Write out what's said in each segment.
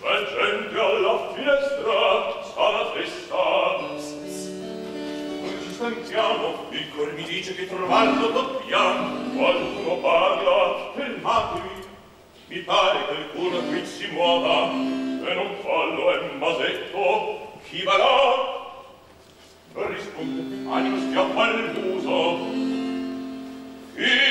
La gente alla finestra sarà trista. Noi ci stanchiamo, il cor mi dice che trovarlo dobbiamo. Qualcuno parla, fermatevi. Mi pare che qualcuno qui si muova. Se non fallo è masetto, chi va là? Risponde, anima schiaffa il muso. Chi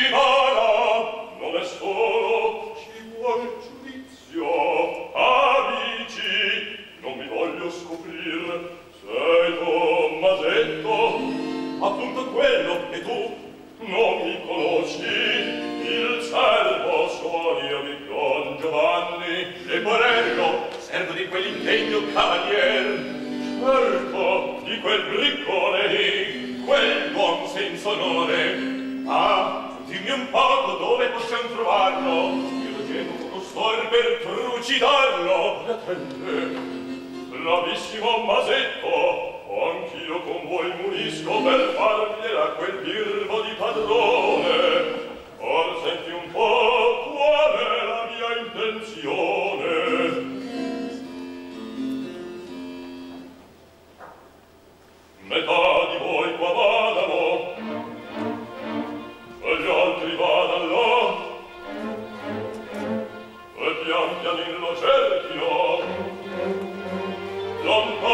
Antonio di Don Giovanni e Borello, servo di quell'impegno cavalier, cerco di quel briccone lì, quel buon senso onore. Ah, dimmi un poco dove possiamo trovarlo, io lo gemo con un sfor per trucidarlo. Bravissimo Masetto, anch'io con voi munisco per far non